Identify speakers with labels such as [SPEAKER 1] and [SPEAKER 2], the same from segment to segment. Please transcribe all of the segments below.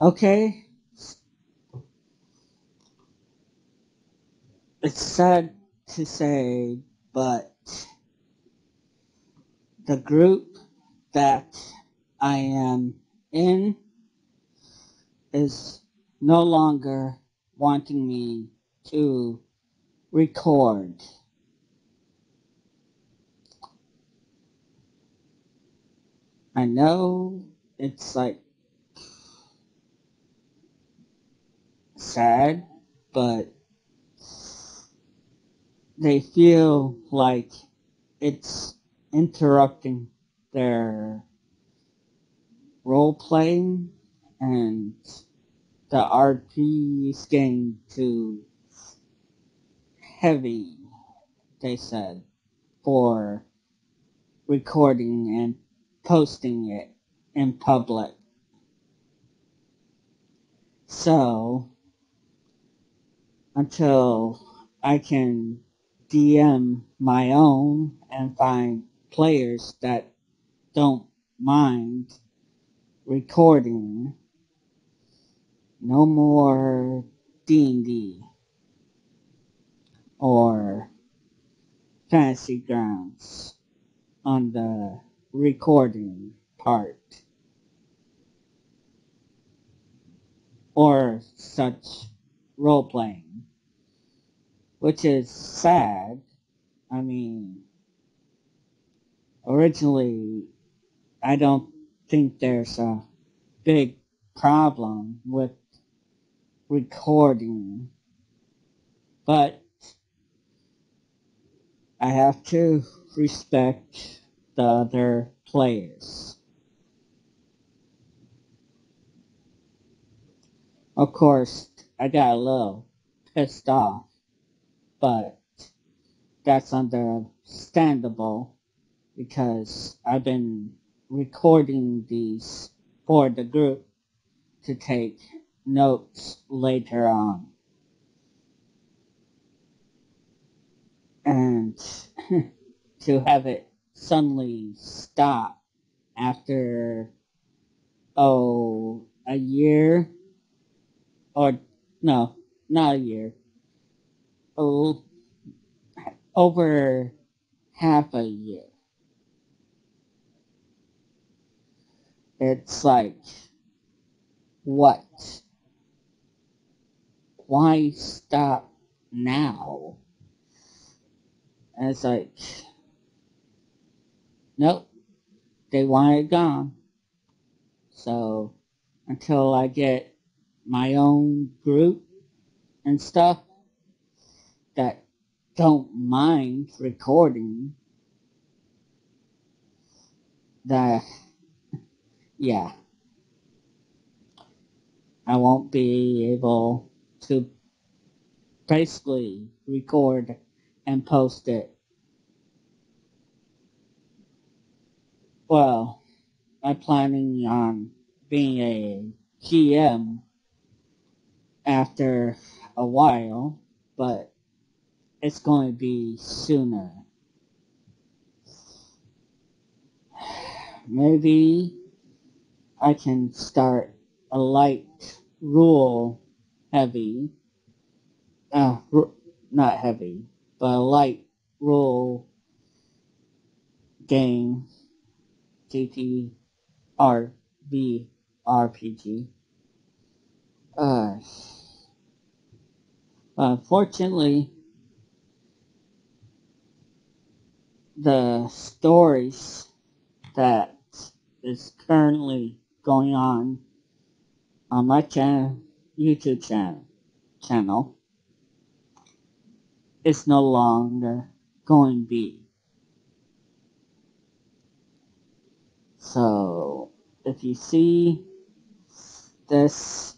[SPEAKER 1] Okay, it's sad to say, but the group that I am in is no longer wanting me to record. I know it's like sad, but they feel like it's interrupting their role playing and the RP is getting too heavy, they said, for recording and posting it in public. So, until I can DM my own and find players that don't mind recording, no more D&D or Fantasy Grounds on the recording part. Or such role playing, which is sad. I mean, originally, I don't think there's a big problem with recording, but I have to respect the other players. Of course, I got a little pissed off, but that's understandable because I've been recording these for the group to take notes later on. And to have it suddenly stop after, oh, a year or no, not a year, oh, over half a year. It's like, what? Why stop now? And it's like, nope, they want it gone. So until I get my own group and stuff that don't mind recording, that, yeah, I won't be able to basically record and post it. Well, I'm planning on being a GM after a while, but it's going to be sooner. Maybe I can start a light rule heavy, uh, not heavy, but a light rule game, GTRV RPG. Uh, Uh, unfortunately, the stories that is currently going on on my channel, YouTube channel, channel is no longer going to be. So, if you see this,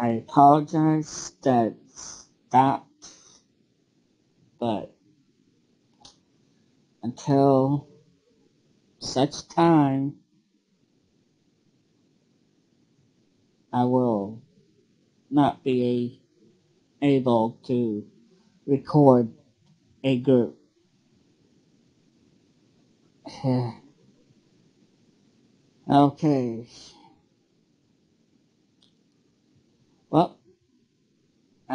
[SPEAKER 1] I apologize that stopped, but until such time, I will not be able to record a group. okay.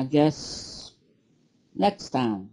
[SPEAKER 1] I guess next time.